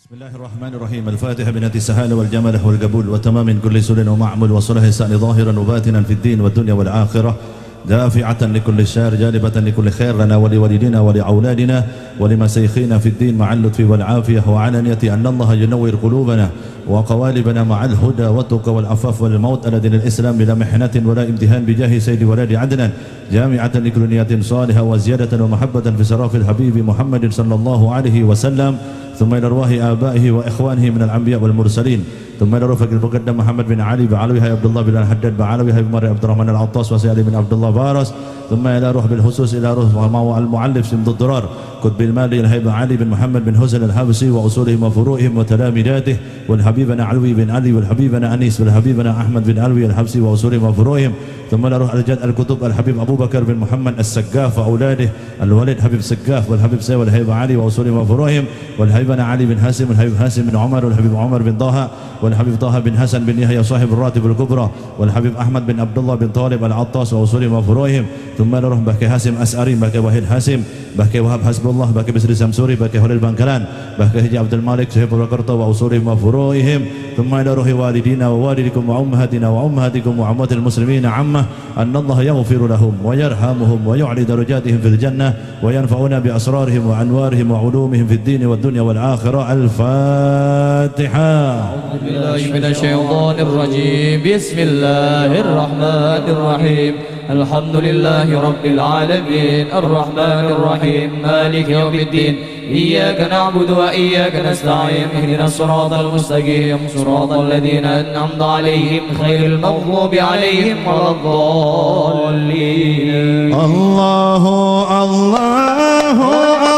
بسم الله الرحمن الرحيم. الفاتحة بنت السهالة والجمال والقبول. وتمام كل سل ومعمل وصله السان ظاهرا وباطنا في الدين والدنيا والآخرة. دافعة لكل شر جالبة لكل خير لنا ولوالدنا ولأولادنا ولمسيخينا في الدين مع اللطف والعافية. وعلانية أن الله ينور قلوبنا وقوالبنا مع الهدى والتقى والعفاف والموت. على دين الإسلام بلا محنة ولا امتهان بجاه سيد ولاد عدنان. جامعة لكل نية صالحة وزيادة ومحبة في سراف الحبيب محمد صلى الله عليه وسلم. ثم إلى أرواح آبائه وإخوانه من الأنبياء والمرسلين. ثم إلى رفق المقدم محمد بن علي بعلوي هاي عبد الله بن الحداد بعلوي هاي بمر عبد الرحمن العطاس وسعد بن عبد الله فارس. ثم إلى روح بالخصوص إلى روح المعلف سمد الضرار كتب المال الهيب علي بن محمد بن حسن الحابسي وأصولهم وفروعهم وتلامذاته والحبيبنا علوي بن علي والحبيبنا أنيس والحبيبنا أحمد بن علوي الحبسي وأصولهم وفروعهم ثم نروح الجد الكتب الحبيب أبو بكر بن محمد السقاف وأولاده الولد حبيب سقاف والحبيب سيد والهيب علي وأصولهم وفروعهم والحبيبنا علي بن حاسم والحبيب حاسم بن عمر والحبيب عمر بن طه والحبيب طه بن حسن بن يحيى صاحب الراتب الكبرى والحبيب أحمد بن عبد الله بن طالب العطاس وأصولهم وفروعهم. ثم نروح بكي حاسم أسأرين بكي وحيد حاسم بكي وهب حسب الله بكي بسر سمسوري بكي هلال بنكلان بكي هجي عبد المالك صاحب الرقرطة وأصولهم وفروعهم. ثم إلى روح والدينا ووالدكم وأمهاتنا وأمهاتكم وعمات المسلمين أن الله يغفر لهم ويرحمهم ويعلي درجاتهم في الجنة وينفعنا بأسرارهم وأنوارهم وعلومهم في الدين والدنيا والآخرة. الفاتحة. أعوذ بالله من الشيطان الرجيم. بسم الله الرحمن الرحيم. الحمد لله رب العالمين. الرحمن الرحيم. مالك يوم الدين. إياك نعبد وإياك نستعين اهدنا الصراط المستقيم. صراط الذين أنعمت عليهم خير المغضوب عليهم ولا الضالين. الله الله الله